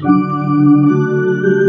Música